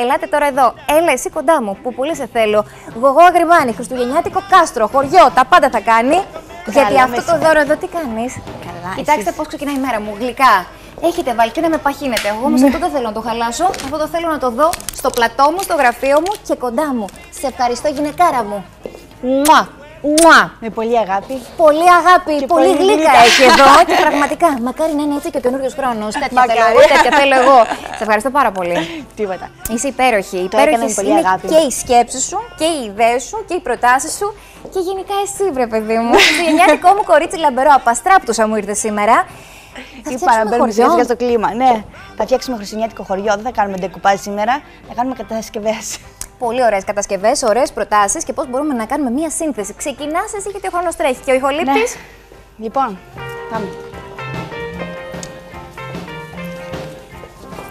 Ελάτε τώρα εδώ. Έλα, εσύ κοντά μου, που πολύ σε θέλω. Γογό Αγριμάνι, Χριστουγεννιάτικο κάστρο, χωριό, τα πάντα θα κάνει. γιατί αυτό το δώρο εδώ τι κάνεις; Καλά, Κοιτάξτε εσείς. πώς ξεκινάει η μέρα μου. Γλυκά. Έχετε βάλει και να με παχύνετε. Εγώ όμως αυτό δεν θέλω να το χαλάσω. Αυτό το θέλω να το δω στο πλατό μου, στο γραφείο μου και κοντά μου. Σε ευχαριστώ, γυναικάρα μου. Μουα! Μουα! Με πολύ αγάπη. Πολύ αγάπη, Και πολύ, πολύ γλύκα γλύκα. έχει εδώ και πραγματικά. Μακάρι να είναι έτσι και ο καινούριο χρόνος. Τέτοια Μακάρι. θέλω εγώ, τέτοια θέλω εγώ. Σε ευχαριστώ πάρα πολύ. Τίποτα. Είσαι υπέροχη. έκανα Υπέροχη με πολύ είναι αγάπη. και οι σκέψει σου και οι ιδέες σου και οι προτάσεις σου και γενικά εσύ, βρε παιδί μου. Το γενιάτικό μου κορίτσι λαμπερό, απαστράπτουσα μου ήρθε σήμερα. Θα Είπα να φτιάξουμε μπαίνουμε χωριό. σιγά σιγά στο κλίμα. Ναι, θα φτιάξουμε χριστουγεννιάτικο χωριό. Δεν θα κάνουμε ντεκουπάζ σήμερα. Θα κάνουμε κατασκευές. Πολύ ωραίες κατασκευές, ωραίες προτάσεις και πώς μπορούμε να κάνουμε μία σύνθεση. Ξεκινάς εσύ γιατί ο χρόνος τρέχει και ο ηχολήπτη. Λοιπόν, πάμε.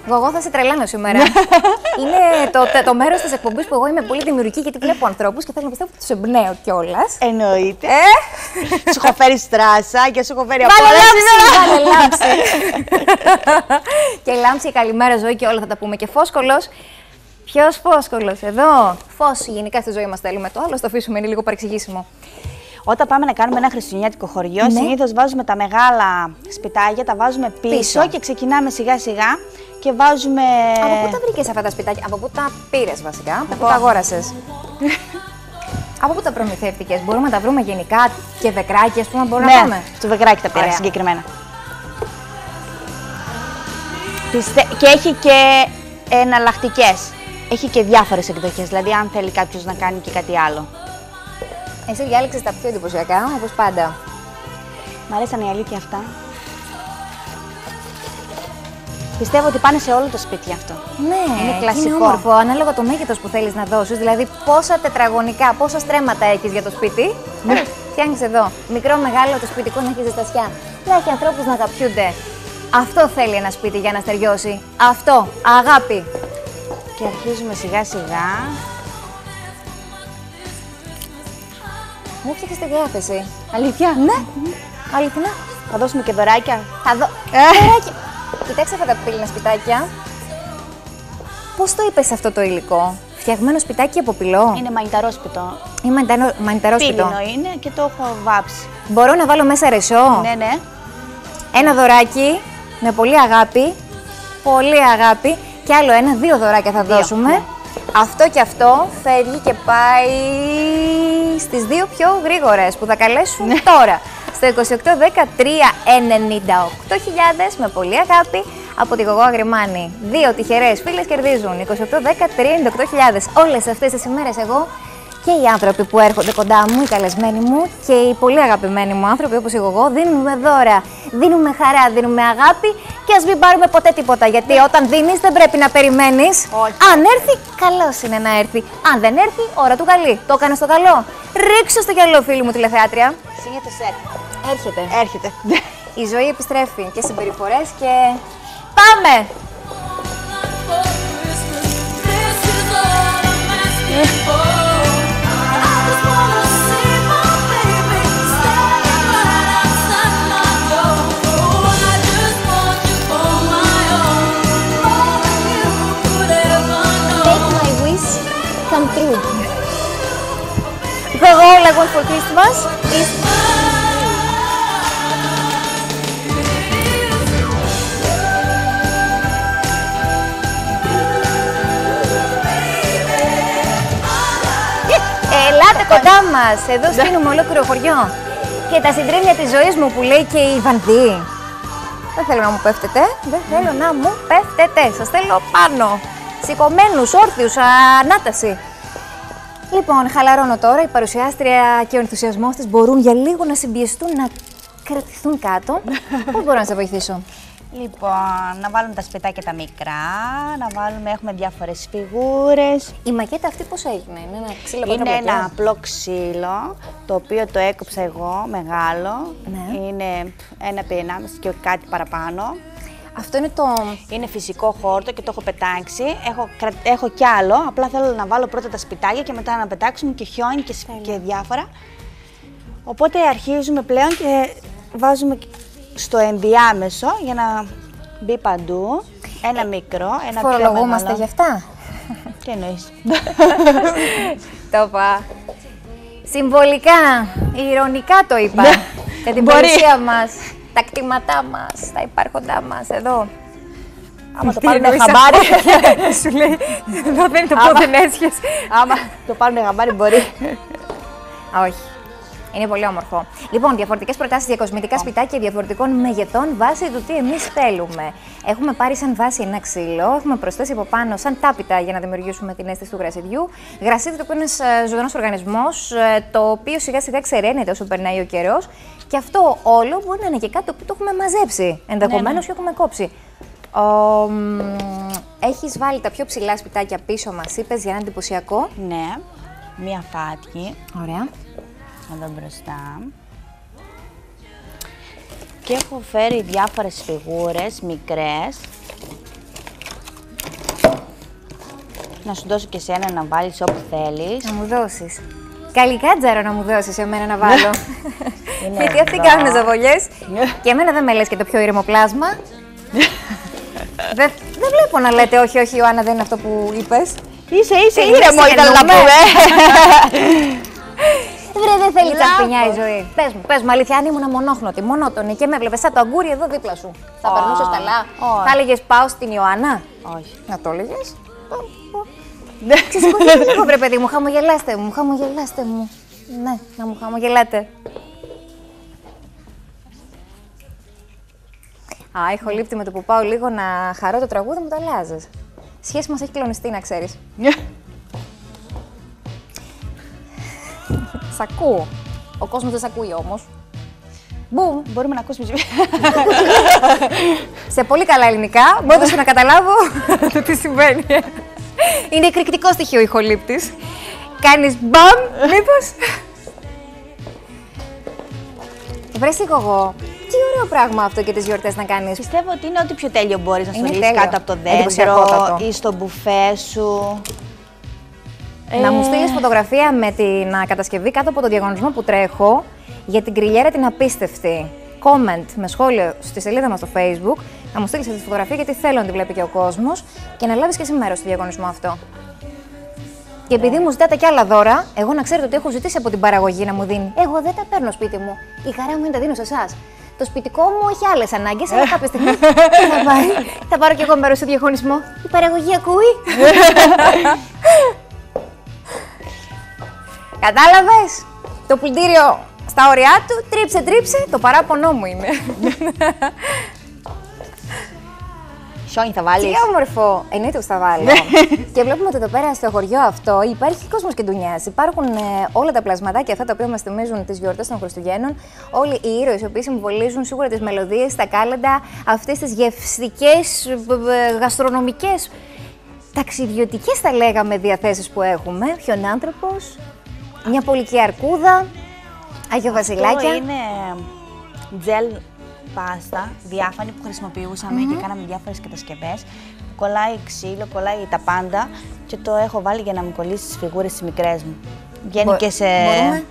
Εγώ θα σε τρελάνω σήμερα. είναι το, το, το μέρος της εκπομπής που εγώ είμαι πολύ δημιουργική γιατί βλέπω ανθρώπους και θέλω να πιστεύω ότι τους εμπνέω κιόλας. Εννοείται. Ε! Σου έχω φέρει στράσα και σου έχω φέρει Βάλε απόλαυση. λάμψη! Βάλε λάμψη! και λάμψη, καλημέρα ζωή και όλα θα τα πούμε. Και φόσκολο. Ποιος φόσκολο, εδώ; Φως γενικά στη ζωή μας θέλουμε. Το άλλο στο αφήσουμε, είναι λίγο παρεξηγήσιμο. Όταν πάμε να κάνουμε ένα χριστουγεννιάτικο χωριό, Ναι. συνήθως βάζουμε τα μεγάλα σπιτάκια, τα βάζουμε πίσω, Πίσω. και ξεκινάμε σιγά σιγά και βάζουμε. Από πού τα βρήκες αυτά τα σπιτάκια, από πού τα πήρες βασικά, από πού πω. τα αγόρασες; από πού τα προμηθεύτηκες, μπορούμε να τα βρούμε γενικά και δεκράκια, ας πούμε, μπορούμε να πάμε. Ναι, στο βεγράκι τα πήρα Ωραία. συγκεκριμένα. Πιστε... Και έχει και εναλλακτικές. Έχει και διάφορες εκδοχές. Δηλαδή, αν θέλει κάποιος να κάνει και κάτι άλλο. Εσύ διάλεξε τα πιο εντυπωσιακά, όπως πάντα. Μ' αρέσαν η αλήθεια αυτά. Πιστεύω ότι πάνε σε όλο το σπίτι αυτό. Ναι, Είναι και κλασικό. Είναι όμορφο, ανάλογα το μέγεθος που θέλεις να δώσεις. Δηλαδή, πόσα τετραγωνικά, πόσα στρέμματα έχεις για το σπίτι. Ναι. Φτιάχνεις εδώ. Μικρό, μεγάλο, το σπιτικό να έχεις ζεστασιά. Να έχει ανθρώπους να αγαπιούνται. Αυτό θέλει ένα σπίτι για να στεριώσει. Αυτό. Αγάπη. Και αρχίζουμε σιγά σιγά. Μου έφτιαξες τη διάθεση. Αλήθεια; Ναι, αληθινά. Θα δώσουμε και δωράκια. Θα δω. Δωράκι. Κοιτάξτε αυτά τα πύληνα σπιτάκια. Πώς το είπες αυτό το υλικό, Φτιαγμένο σπιτάκι από πυλό; Είναι μανιταρόσπιτο. Ή μανιταρο- μανιταρόσπιτο. Πύλινο είναι και το έχω βάψει. Μπορώ να βάλω μέσα ρεσό; Ναι, ναι. Ένα δωράκι με πολύ αγάπη. Πολύ αγάπη. Και άλλο ένα, δύο δωράκια θα Δύο, δώσουμε. ναι. Αυτό και αυτό φεύγει και πάει στις δύο πιο γρήγορες που θα καλέσουν τώρα. Στο 28-13-98.000 με πολύ αγάπη από τη Γογό Αγριμάνη. Δύο τυχερές φίλες κερδίζουν 28-13-98.000. Όλες αυτές τις ημέρες εγώ και οι άνθρωποι που έρχονται κοντά μου, οι καλεσμένοι μου και οι πολύ αγαπημένοι μου άνθρωποι όπως εγώ, δίνουμε δώρα, δίνουμε χαρά, δίνουμε αγάπη και ας μην πάρουμε ποτέ τίποτα. Γιατί όταν δίνεις δεν πρέπει να περιμένεις. Όχι. Αν έρθει, καλός είναι να έρθει. Αν δεν έρθει, ώρα του καλή. Το έκανες στο καλό. Ρίξω στο γυαλό, φίλη μου τηλεθεάτρια. Συνήθως έρχεται. Έρχεται. Έρχεται. Η ζωή επιστρέφει και συμπεριφορές και. Πάμε! Make I want for Christmas is Ελάτε κοντά μας! Εδώ στείλουμε ολόκληρο χωριό. Και τα συντρίμια της ζωής μου που λέει και η Βανδί. Δεν θέλω να μου πέφτετε. Δεν θέλω να μου πέφτετε. Σας θέλω πάνω. Σηκωμένους, όρθιους, ανάταση. Λοιπόν, χαλαρώνω τώρα. Η παρουσιάστρια και ο ενθουσιασμός της μπορούν για λίγο να συμπιεστούν, να κρατηθούν κάτω. Πώ μπορώ να σε βοηθήσω; Λοιπόν, να βάλουμε τα σπιτάκια τα μικρά, να βάλουμε, έχουμε διάφορες φιγούρες. Η μακέτα αυτή πώς έγινε, Είναι ένα ξύλο Είναι πατραπλακιά; ένα απλό ξύλο, το οποίο το έκοψα εγώ, μεγάλο. Ναι. Είναι ένα επί ενάμιση και κάτι παραπάνω. Αυτό είναι το. Είναι φυσικό χόρτο και το έχω πετάξει. Έχω, κρα- έχω κι άλλο, απλά θέλω να βάλω πρώτα τα σπιτάκια και μετά να πετάξουμε και χιόνι και, σ- και διάφορα. Οπότε αρχίζουμε πλέον και βάζουμε στο ενδιάμεσο για να μπει παντού. Ένα μικρό, ένα πιο Φορολογούμαστε μεγάλο. γι' αυτά; Τι εννοείς; Το είπα. Συμβολικά, ηρωνικά το είπα. Ναι. Για την Μπορεί. παρουσία μας, τα κτήματά μας, τα υπάρχοντά μας εδώ. Άμα το Τι πάρουν εννοείς χαμπάρι. αυτό; Σου λέει, εδώ δεν είναι το Άμα- πόδι έσχες. Άμα το πάρουν χαμπάρι μπορεί. Α, όχι. Είναι πολύ όμορφο. Λοιπόν, διαφορετικές προτάσεις για κοσμητικά σπιτάκια διαφορετικών μεγεθών βάσει του τι εμείς θέλουμε. Έχουμε πάρει σαν βάση ένα ξύλο, έχουμε προσθέσει από πάνω σαν τάπητα για να δημιουργήσουμε την αίσθηση του γρασιδιού. Γρασίδι το οποίο είναι ζωντανός οργανισμός, το οποίο σιγά σιγά ξεραίνεται όσο περνάει ο καιρός. Και αυτό όλο μπορεί να είναι και κάτι το οποίο το έχουμε μαζέψει ενδεχομένως Ναι, ναι. και έχουμε κόψει. Έχεις βάλει τα πιο ψηλά σπιτάκια πίσω μας, είπες για ένα εντυπωσιακό. Ναι, μία φάτκη Ωραία. Εδώ μπροστά. Και έχω φέρει διάφορες φιγούρες, μικρές. Να σου δώσω και σένα να βάλεις όπου θέλεις. Να μου δώσεις. Καλή κάτζαρο να μου δώσεις εμένα να βάλω. Είναι Γιατί αυτοί εδώ. κάνουν ζαβολιές. Ναι. και εμένα δεν με λες και το πιο ήρεμο πλάσμα. δεν, δεν βλέπω να λέτε όχι, όχι, Ιωάννα, δεν είναι αυτό που είπες. Είσαι, είσαι Τι ήρεμο είναι, ήταν να συνεννοούμε. πούμε. Βρε, δεν θέλει Λάθος. τσαχπινιά η ζωή. Πες μου, πες μου, αλήθεια, αν ήμουν μονόχνοτη, μονότονη και με έβλεπες σαν το αγκούρι εδώ δίπλα σου. Θα Ω, περνούσες καλά. όχι. Θα έλεγες πάω στην Ιωάννα. Όχι. Να το έλεγες; Ξεσηκωθείτε λίγο, βρε παιδί μου, χαμογελάστε μου, χαμογελάστε μου. Ναι, να μου χαμογελάτε. Α, έχω λείπτη με το που πάω λίγο να χαρώ το τραγούδι μου, το αλλάζεις. Σχέση μας έχει κλονιστεί, να ξέρεις. Σ' ακούω. Ο κόσμος δεν σ' ακούει όμως. Μπουμ. Μπορούμε να ακούσουμε. Σε πολύ καλά ελληνικά, μπορούσα να καταλάβω το τι συμβαίνει. Είναι εκρηκτικό στοιχείο ο ηχολήπτης. Κάνεις μπαμ, μήπως; Βρες εγώ. Τι ωραίο πράγμα αυτό και τις γιορτές να κάνεις. Πιστεύω ότι είναι ό,τι πιο τέλειο μπορείς να Είναι στολίσεις τέλειο. κάτω από το δέντρο Εντυπωσιακότατο. ή στο μπουφέ σου. Να μου Ε, στείλεις φωτογραφία με την α, κατασκευή κάτω από τον διαγωνισμό που τρέχω για την κρυλιέρα την απίστευτη. Comment με σχόλιο στη σελίδα μας στο Facebook. Να μου στείλεις αυτή τη φωτογραφία γιατί θέλω να τη βλέπει και ο κόσμος και να λάβεις και εσύ μέρο στο διαγωνισμό αυτό. Και επειδή μου ζητάτε κι άλλα δώρα, εγώ να ξέρετε ότι έχω ζητήσει από την παραγωγή να μου δίνει. Εγώ δεν τα παίρνω σπίτι μου. Η χαρά μου είναι να τα δίνω σε εσάς. Το σπιτικό μου έχει άλλες ανάγκες, αλλά κάποια στιγμή θα, πάει, θα πάρω κι εγώ μέρος στο διαγωνισμό. Η παραγωγή ακούει. Κατάλαβες; Το πλυντήριο στα όρια του, τρίψε, τρίψε, το παράπονό μου είναι. Χιόνι θα Τι βάλεις. όμορφο! Εννοείται που θα βάλω. και βλέπουμε ότι εδώ πέρα στο χωριό αυτό υπάρχει κόσμος και ντουνιά. Υπάρχουν ε, όλα τα πλασματάκια αυτά τα οποία μας θυμίζουν τις γιορτές των Χριστουγέννων. Όλοι οι ήρωες οι οποίοι συμβολίζουν σίγουρα τις μελωδίες, τα κάλαντα, αυτές τις γευστικές, γαστρονομικές, ταξιδιωτικές θα λέγαμε διαθέσεις που έχουμε. Ποιον άνθρωπος, μια πολική αρκούδα, Άγιο Βασιλάκια. Αυτό είναι τζελ πάστα, διάφανη που χρησιμοποιούσαμε και κάναμε διάφορες κατασκευές. Κολλάει ξύλο, κολλάει τα πάντα και το έχω βάλει για να μου κολλήσει τις φιγούρες τις μικρές μου. Βγαίνει Μπο- και σε... Μπορούμε,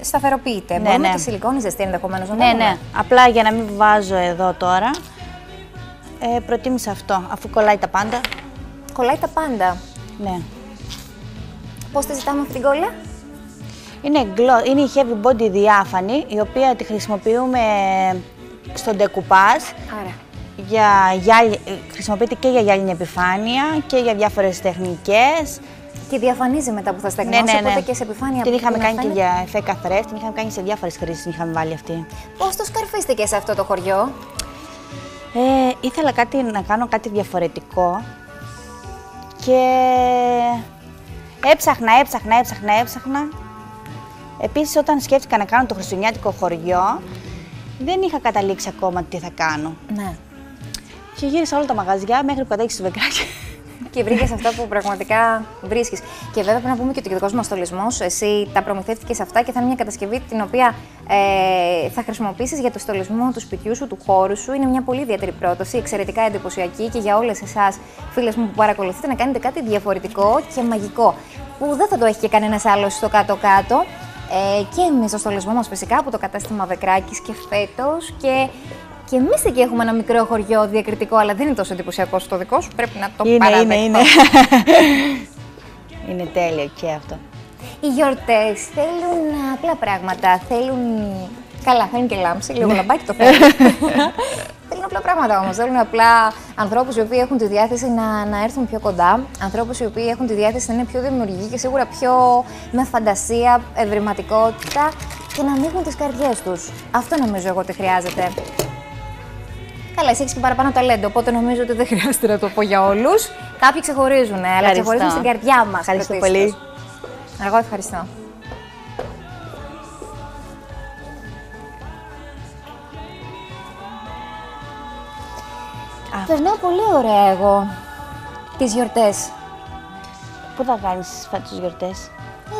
ε, σταθεροποιείται. Ναι, μπορούμε ναι. και σιλικόνη ζεστή ενδεχομένως να Ναι, βάλουμε. ναι. Απλά για να μην βάζω εδώ τώρα, ε, προτίμησα αυτό, αφού κολλάει τα πάντα. Κολλάει τα πάντα. Ναι. Πώς τη ζητάμε αυτή την κόλλα, Είναι, γκλο- είναι η heavy body διάφανη, η οποία τη χρησιμοποιούμε στο ντεκουπάζ. Άρα. Για γυάλι, ε, χρησιμοποιείται και για γυάλινη επιφάνεια και για διάφορες τεχνικές. Και διαφανίζει μετά που θα στεγνώσει, οπότε και σε επιφάνεια Την που είχαμε να κάνει και φαίνεται. για εφέ καθρές, την είχαμε κάνει σε διάφορες χρήσεις, την είχαμε βάλει αυτή. Πώς το σκαρφίστηκες σε αυτό το χωριό, Ε, ήθελα κάτι, να κάνω κάτι διαφορετικό και έψαχνα, έψαχνα, έψαχνα, έψαχνα. Επίσης όταν σκέφτηκα να κάνω το χριστουγεννιάτικο χωριό, δεν είχα καταλήξει ακόμα τι θα κάνω. Ναι. Και γύρισα όλα τα μαγαζιά μέχρι που κατέληξε στο βεκράκι. Και βρήκες αυτά που πραγματικά βρίσκεις. Και βέβαια πρέπει να πούμε και ότι ο δικό μα στολισμό, εσύ τα προμηθεύτηκες αυτά και θα είναι μια κατασκευή την οποία ε, θα χρησιμοποιήσεις για το στολισμό του σπιτιού σου, του χώρου σου. Είναι μια πολύ ιδιαίτερη πρόταση, εξαιρετικά εντυπωσιακή και για όλες εσάς, φίλες μου που παρακολουθείτε, να κάνετε κάτι διαφορετικό και μαγικό. Που δεν θα το έχει και κανένας άλλος στο κάτω-κάτω. Ε, και εμεί στο στολισμό μας φυσικά από το κατάστημα Βεκράκης και φέτος. Και Και εμείς εκεί έχουμε ένα μικρό χωριό διακριτικό, αλλά δεν είναι τόσο εντυπωσιακό όσο το δικό σου. Πρέπει να το Είναι, παραδεχτώ. είναι, είναι. είναι τέλειο και αυτό. Οι γιορτές θέλουν απλά πράγματα. Θέλουν. Καλά, θέλουν και λάμψη, λίγο Ναι. λαμπάκι το θέλουν. θέλουν απλά πράγματα όμως. Θέλουν απλά ανθρώπους οι οποίοι έχουν τη διάθεση να, να έρθουν πιο κοντά. Ανθρώπους οι οποίοι έχουν τη διάθεση να είναι πιο δημιουργικοί και σίγουρα πιο με φαντασία, ευρηματικότητα και να ανοίγουν τις καρδιές τους. Αυτό νομίζω εγώ ότι χρειάζεται. Καλά, εσύ έχεις και παραπάνω ταλέντο, οπότε νομίζω ότι δεν χρειάζεται να το πω για όλους. Κάποιοι ξεχωρίζουν, αλλά Ευχαριστώ. ξεχωρίζουν στην καρδιά μας. Ευχαριστώ πολύ. Εγώ ευχαριστώ. Περνάω πολύ ωραία εγώ τις γιορτές. Πού θα κάνεις φέτος γιορτές;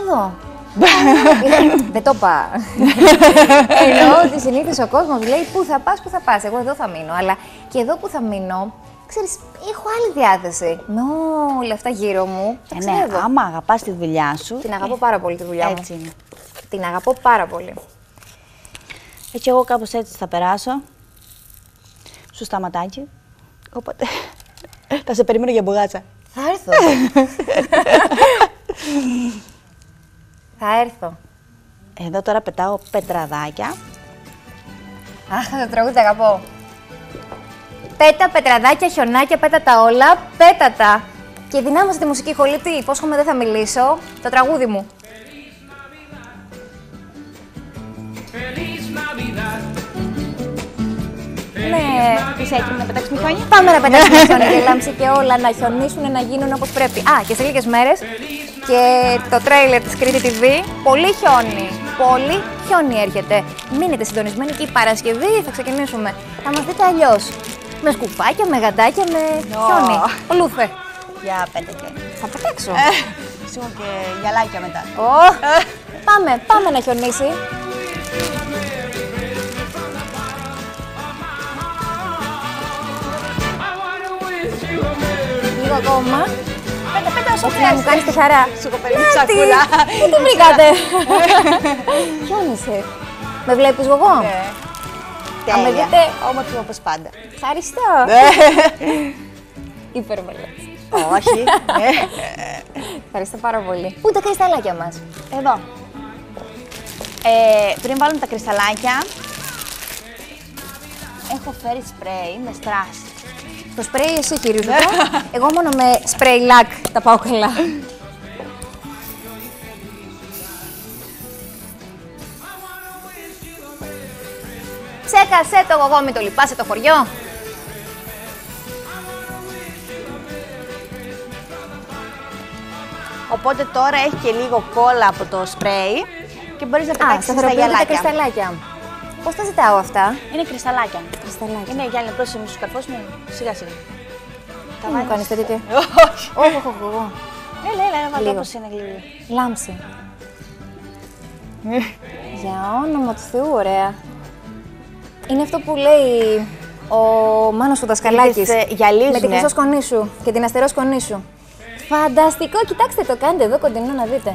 Εδώ. Δεν το είπα. Εννοώ ότι συνήθως ο κόσμος λέει πού θα πας, πού θα πας. Εγώ εδώ θα μείνω. Αλλά και εδώ που θα μείνω, ξέρεις, έχω άλλη διάθεση. Με όλα αυτά γύρω μου. Τα Ε, ναι, ξέρω. άμα αγαπάς τη δουλειά σου. Την αγαπώ πάρα πολύ τη δουλειά μου. Έτσι είναι. Την αγαπώ πάρα πολύ. Έτσι εγώ κάπως έτσι θα περάσω. Στο σταματάκι. Οπότε θα σε περιμένω για μπουγάτσα. Θα έρθω. θα έρθω. Εδώ τώρα πετάω πετραδάκια. Αχ, το τραγούδι το αγαπώ. Πέτα, πετραδάκια, χιονάκια, πέτα τα όλα, πέτα τα. Και δυνάμωσε τη μουσική χολήτη, υπόσχομαι δεν θα μιλήσω, το τραγούδι μου. Ναι, Είσαι έτοιμη να πετάξουμε χιόνια. πάμε να πετάξουμε χιόνι και λάμψη και όλα να χιονίσουν, να γίνουν όπως πρέπει. Α, και σε λίγες μέρες και το τρέιλερ της Κρήτη TV, πολύ χιόνι, πολύ χιόνι έρχεται. Μείνετε συντονισμένοι και η Παρασκευή θα ξεκινήσουμε. Θα μας δείτε αλλιώς. Με σκουφάκια, με γαντάκια, με χιόνι. Ολούθε. Για πέντε χιόνια. Θα πετάξω. Σίγουρα και γυαλάκια μετά. Ω, πάμε, πάμε να χιονίσει. Λίγο ακόμα. Πέτα, πέτα όσο Όχι να μου κάνεις τη χαρά. Σου έχω παίρνει Να τη, σακούλα. Πού τη βρήκατε; Χιόνισε. Με βλέπεις εγώ; Ναι. Αν με Τέλεια. δείτε, Όμορφη όπως πάντα. ευχαριστώ. Υπερβολές. Όχι. Ε, Ευχαριστώ πάρα πολύ. Πού είναι τα κρυσταλλάκια μας; Εδώ. Ε, πριν βάλουμε τα κρυσταλλάκια, έχω φέρει σπρέι με στρας. Το σπρέι εσύ χειρίζομαι. Εγώ μόνο με σπρέι λακ τα πάω καλά. Ψέκασέ το εγώ, μην το λυπάσαι το χωριό. Οπότε τώρα έχει και λίγο κόλλα από το σπρέι και μπορείς να Α, πετάξεις τα σταθεροποιούνται τα γυαλάκια. Κρυσταλλάκια. Πώς τα ζητάω αυτά; Είναι κρυσταλλάκια. Κρυσταλλάκια. Είναι γυάλινα πρόσεχε με τους καρπούς μου. Σιγά σιγά. Τι μου κάνεις τέτοιο. Όχι. Όχι, όχι, όχι. Έλα, έλα, έλα, βάλτε Λίγο. όπως είναι λίγο. Λάμψη. Για όνομα του Θεού, ωραία. Είναι αυτό που λέει ο Μάνος ο Δασκαλάκης. Είδες, ε, γυαλίζουνε. Με τη χρυσό σκονή σου και την αστερό σκονή σου. Φανταστικό, κοιτάξτε το, κάντε εδώ κοντινό να δείτε.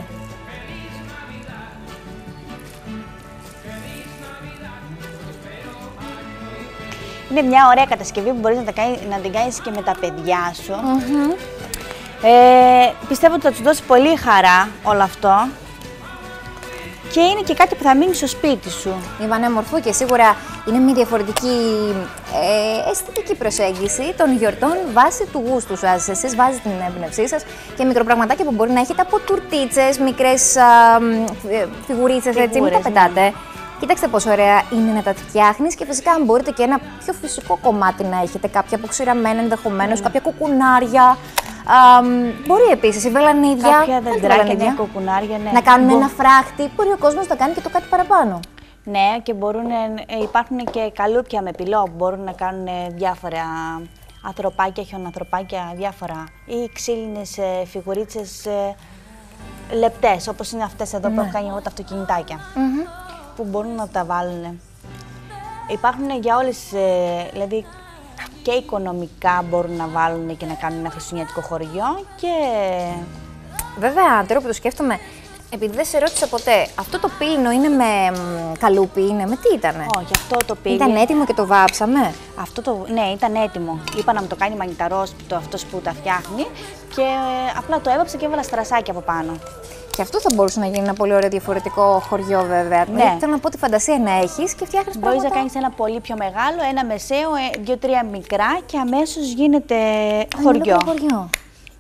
Είναι μια ωραία κατασκευή που μπορείς να, τα κάνει, να την κάνεις και με τα παιδιά σου. Ε, πιστεύω ότι θα τους δώσει πολύ χαρά όλο αυτό. Και είναι και κάτι που θα μείνει στο σπίτι σου. Η πανέμορφο και σίγουρα είναι μια διαφορετική ε, αισθητική προσέγγιση των γιορτών βάσει του γούστου σας. Εσείς βάζετε την έμπνευσή σας και μικροπραγματάκια που μπορεί να έχετε από τουρτίτσες, μικρές α, μ, ε, φιγουρίτσες, έτσι, μην τα Φιγούρες, ναι. Πετάτε. Κοιτάξτε πόσο ωραία είναι να τα φτιάχνεις και φυσικά αν μπορείτε και ένα πιο φυσικό κομμάτι να έχετε, κάποια αποξηραμένα ενδεχομένως, Ναι. κάποια κουκουνάρια. Α, μ, μπορεί επίσης η βελανίδια, Κάποια όχι δεντράκια, βελανίδια, ναι, κοκκουνάρια, ναι. να κάνουν Μπο- ένα φράχτη. Μπορεί ο κόσμος να κάνει και το κάτι παραπάνω. Ναι, και μπορούν, ε, υπάρχουν και καλούπια με πυλό που μπορούν να κάνουν ε, διάφορα ανθρωπάκια, χιονανθρωπάκια, διάφορα. Ή ξύλινες ε, φιγουρίτσες ε, λεπτές, όπως είναι αυτές εδώ που έχω κάνει εγώ τα αυτοκινητάκια. Που μπορούν να τα βάλουν. Υπάρχουν για όλες, ε, δηλαδή και οικονομικά μπορούν να βάλουν και να κάνουν ένα χριστουγεννιάτικο χωριό και Βέβαια, τώρα που το σκέφτομαι, Επειδή δεν σε ρώτησα ποτέ, αυτό το πύλινο είναι με μ, καλούπι, είναι με τι ήτανε; Όχι, αυτό το πύλι. Ήταν έτοιμο και το βάψαμε; Αυτό το, ναι, ήταν έτοιμο. Είπα να μου το κάνει μαγνηταρός, το αυτός που τα φτιάχνει και ε, απλά το έβαψα και έβαλα στρασάκι από πάνω. Και αυτό θα μπορούσε να γίνει ένα πολύ ωραίο διαφορετικό χωριό, βέβαια. Ναι. Δηλαδή, θέλω να πω τη φαντασία να έχεις και φτιάχνεις Μπορείς να πράγματα. κάνεις ένα πολύ πιο μεγάλο, ένα μεσαίο, ε, δύο-τρία μικρά και αμέσως γίνεται Ένα χωριό. ολόκληρο χωριό.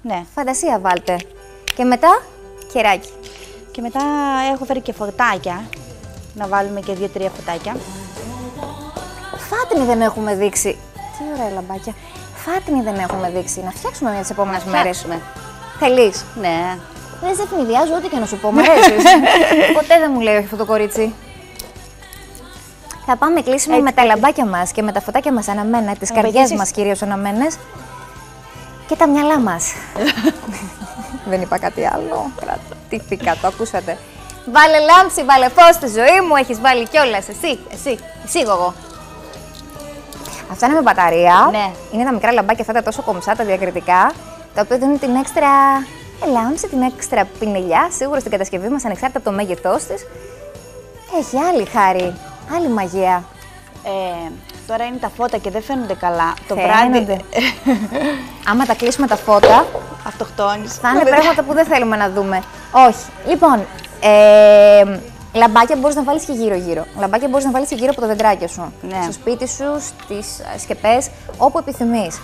Ναι. Φαντασία βάλτε. Και μετά, κεράκι. Και μετά έχω φέρει και φωτάκια. Να βάλουμε και δύο-τρία φωτάκια. Φάτνη δεν έχουμε δείξει. Τι ωραία λαμπάκια. Φάτνη δεν έχουμε δείξει. Να φτιάξουμε μια τις επόμενες Να μέρες. φτιάξουμε. Θέλει. Ναι. Δεν σε ευνηδιάζω ό,τι και να σου πω. Μ' αρέσει. Ποτέ δεν μου λέει όχι αυτό το κορίτσι. Θα πάμε κλείσιμο Έτσι, με τα έτσι. λαμπάκια μας και με τα φωτάκια μας αναμένα, τις Να καρδιές βοηθήσεις. μας κυρίως αναμένες και τα μυαλά μας. δεν είπα κάτι άλλο. Κρατήθηκα, το ακούσατε. Βάλε λάμψη, βάλε φως στη ζωή μου, έχεις βάλει κιόλας. Εσύ, εσύ, εσύ εγώ. Αυτά είναι με μπαταρία. Ναι. Είναι τα μικρά λαμπάκια αυτά τα τόσο κομψά, τα διακριτικά, τα οποία δίνουν την έξτρα λάμψη, την έξτρα πινελιά, σίγουρα στην κατασκευή μας, ανεξάρτητα από το μέγεθός της. Έχει άλλη χάρη, άλλη μαγεία. Ε, τώρα είναι τα φώτα και δεν φαίνονται καλά. Το Φαίνονται. βράδυ. Άμα τα κλείσουμε τα φώτα, Αυτοκτόνης. θα είναι πράγματα που δεν θέλουμε να δούμε. Όχι. Λοιπόν, ε, λαμπάκια μπορείς να βάλεις και γύρω-γύρω. Λαμπάκια μπορείς να βάλεις και γύρω από το δεντράκι σου. Ναι. Στο σπίτι σου, στις ε, σκεπές, όπου επιθυμείς.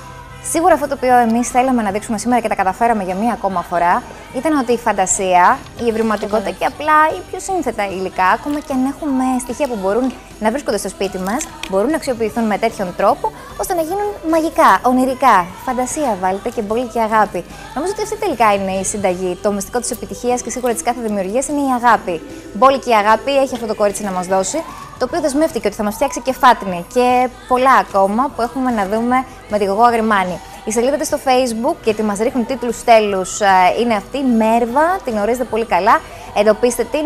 Σίγουρα αυτό το οποίο εμείς θέλαμε να δείξουμε σήμερα και τα καταφέραμε για μία ακόμα φορά ήταν ότι η φαντασία, η ευρηματικότητα και απλά οι πιο σύνθετα υλικά, ακόμα και αν έχουμε στοιχεία που μπορούν να βρίσκονται στο σπίτι μας, μπορούν να αξιοποιηθούν με τέτοιον τρόπο ώστε να γίνουν μαγικά, ονειρικά. Φαντασία βάλτε και πολύ και αγάπη. Νομίζω ότι αυτή τελικά είναι η συνταγή. Το μυστικό της επιτυχίας και σίγουρα της κάθε δημιουργίας είναι η αγάπη. Μπόλικη αγάπη έχει αυτό το κορίτσι να μας δώσει, το οποίο δεσμεύτηκε ότι θα μας φτιάξει και φάτνη και πολλά ακόμα που έχουμε να δούμε με τη Γογό Αγριμάνη. Η σελίδα της στο facebook, γιατί μας ρίχνουν τίτλους τέλους, ε, είναι αυτή, Μέρβα, την γνωρίζετε πολύ καλά. Εντοπίστε την,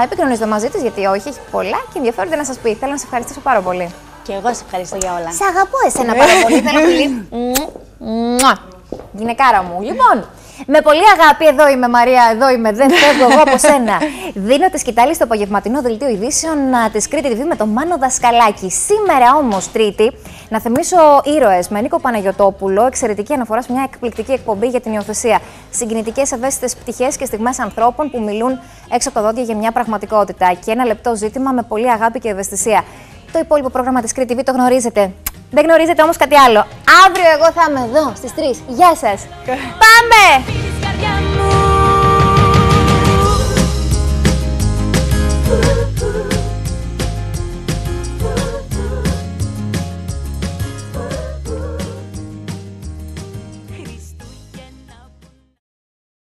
ε, επικοινωνήστε μαζί της, γιατί όχι, έχει πολλά και ενδιαφέροντα να σας πει. Θέλω να σε ευχαριστήσω πάρα πολύ. Και εγώ σε ευχαριστώ για όλα. Σε αγαπώ εσένα πάρα πολύ. Θέλω πολύ. Μουα. Γυναικάρα μου. Λοιπόν, με πολύ αγάπη, εδώ είμαι Μαρία, εδώ είμαι, δεν φεύγω εγώ από σένα. Δίνω τη σκητάλη στο απογευματινό δελτίο ειδήσεων της Κρήτη TV με τον Μάνο Δασκαλάκη. Σήμερα όμως, Τρίτη, να θυμίσω ήρωες με Νίκο Παναγιοτόπουλο, εξαιρετική αναφορά σε μια εκπληκτική εκπομπή για την υιοθεσία. Συγκινητικές ευαίσθητες πτυχές και στιγμές ανθρώπων που μιλούν έξω από τα δόντια για μια πραγματικότητα. Και ένα λεπτό ζήτημα με πολύ αγάπη και ευαισθησία. Το υπόλοιπο πρόγραμμα της Κρήτη TV το γνωρίζετε. Δεν γνωρίζετε όμως κάτι άλλο. Αύριο εγώ θα είμαι εδώ στις 3. Γεια σας. Πάμε!